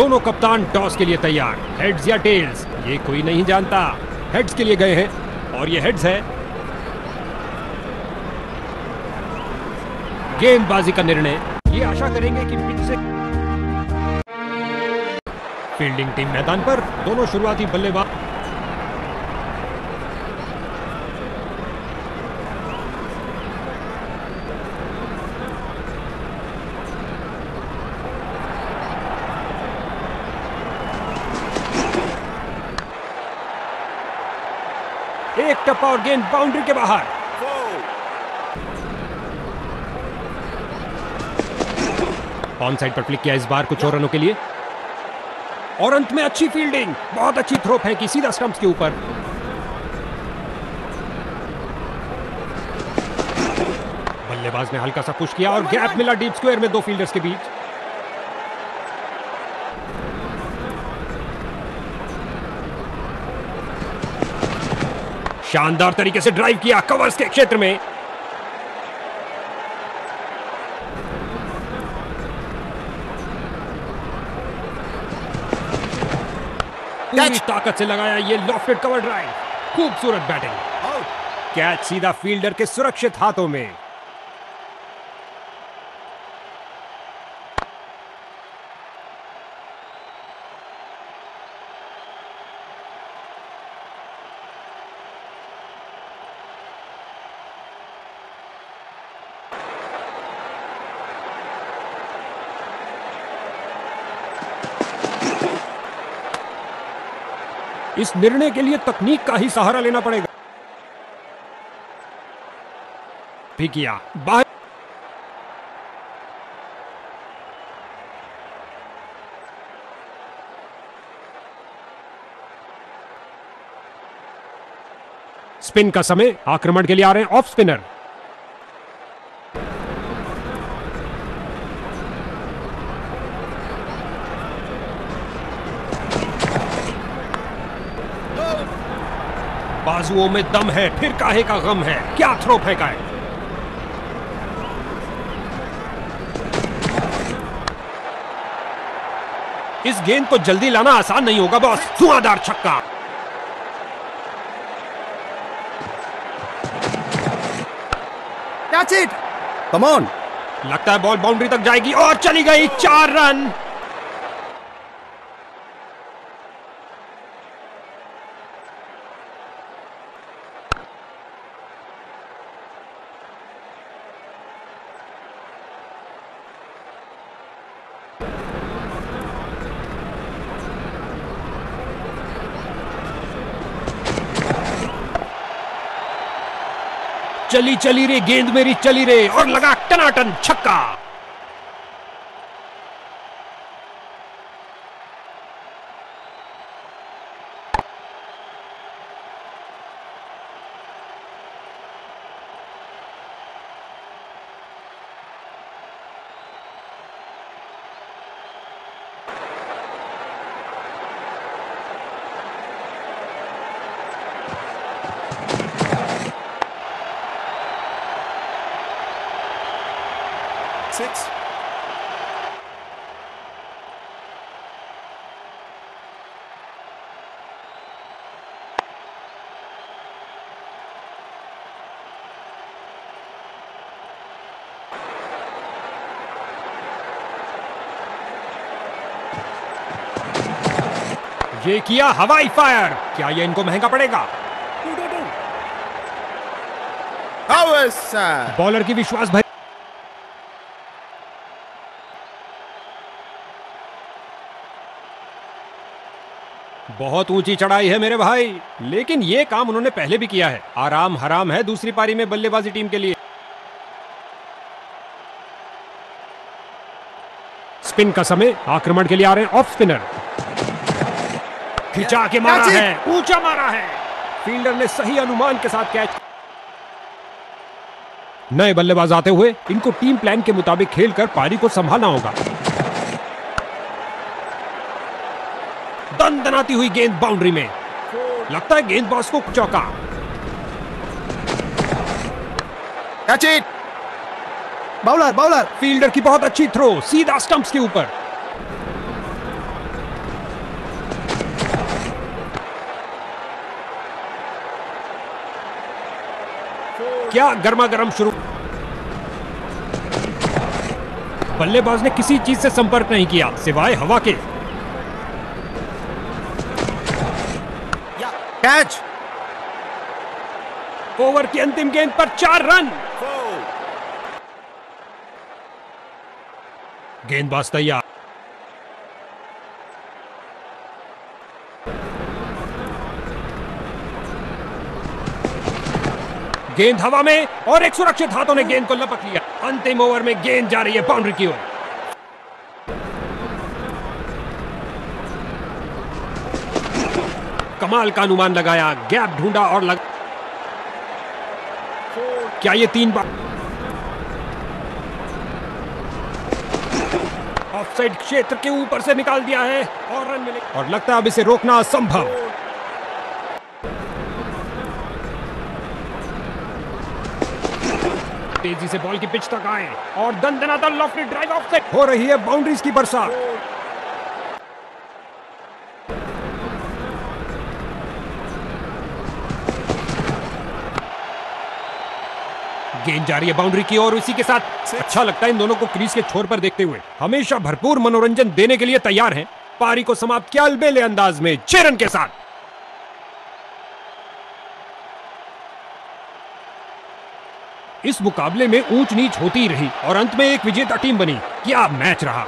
दोनों कप्तान टॉस के लिए तैयार। हेड्स या टेल्स ये कोई नहीं जानता। हेड्स के लिए गए हैं, और ये हेड्स है। गेंदबाजी का निर्णय, ये आशा करेंगे कि पिच से फील्डिंग टीम मैदान पर, दोनों शुरुआती बल्लेबाज एक टप्पा और गेंद बाउंड्री के बाहर। ऑन साइड पर क्लिक किया इस बार कुछ और रनों के लिए। और अंत में अच्छी फील्डिंग बहुत अच्छी थ्रो फेंकी सीधा स्टंप्स के ऊपर। बल्लेबाज ने हल्का सा पुश किया और गैप मिला डीप स्क्वायर में दो फील्डर्स के बीच। शानदार तरीके से ड्राइव किया कवर्स के क्षेत्र में। पूरी ताकत से लगाया ये लॉफ्टेड कवर ड्राइव खूबसूरत बैटिंग कैच सीधा फील्डर के सुरक्षित हाथों में। इस निर्णय के लिए तकनीक का ही सहारा लेना पड़ेगा। भी किया। बाहर स्पिन का समय। आक्रमण के लिए आ रहे हैं ऑफ़ स्पिनर। बाजुओं में दम है फिर काहे का गम है? क्या थ्रो फेंका है इस गेंद को जल्दी लाना आसान नहीं होगा बॉस। धुआंधार छक्का। That's it. Come on. लगता है बॉल बाउंड्री तक जाएगी और चली गई चार रन। चली चली रे गेंद मेरी चली रे और लगा टनाटन छक्का। Six. ये किया हवाई फायर क्या ये इनको महँगा पड़ेगा? बॉलर की विश्वास भरी बहुत ऊँची चढ़ाई है मेरे भाई। लेकिन ये काम उन्होंने पहले भी किया है। आराम हराम है दूसरी पारी में बल्लेबाजी टीम के लिए। स्पिन का समय आक्रमण के लिए आ रहे हैं ऑफ़ स्पिनर खिंचा के मारा है। ऊँचा मारा है। फील्डर ने सही अनुमान के साथ कैच नए बल्लेबाज आते हुए इनको टीम प्लान के मुताबिक खेलकर पारी को संभालना होगा। दन दनाती हुई गेंद बाउंड्री में। लगता है गेंदबाज को चौका। बाउलर बाउलर फील्डर की बहुत अच्छी थ्रो सीधा स्टंप्स के ऊपर। क्या गर्मा गर्म शुरू बल्लेबाज ने किसी चीज़ से संपर्क नहीं किया सिवाय हवा के। कैच ओवर की अंतिम गेंद पर चार रन गेंदबाज तैयार गेंद हवा में और एक सुरक्षित हाथों ने गेंद को लपक लिया। अंतिम ओवर में गेंद जा रही है बाउंड्री की ओर। कमाल का अनुमान लगाया गैप ढूंढा और लग। क्या ये तीन बार? ऑफसाइड क्षेत्र के ऊपर से निकाल दिया है और रन मिले। और लगता है अब इसे रोकना असंभव। तेज़ी से बॉल की पिच तक आए और दंदनाता लॉफ्टेड ड्राइव ऑफसाइड। हो रही है बाउंड्रीज की बरसात। गेंद जा रही है बाउंड्री की और उसी के साथ। अच्छा लगता है इन दोनों को क्रीज के छोर पर देखते हुए। हमेशा भरपूर मनोरंजन देने के लिए तैयार हैं। पारी को समाप्त किया अलबेले अंदाज में छह रन के साथ। इस मुकाबले में ऊंच नीच होती रही और अंत में एक विजेता टीम बनी क्या मैच रहा।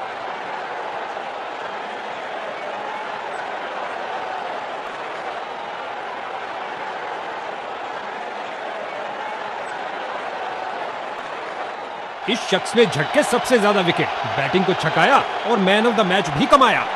इस शख्स ने झटके सबसे ज़्यादा विकेट बैटिंग को छकाया और मैन ऑफ़ द मैच भी कमाया।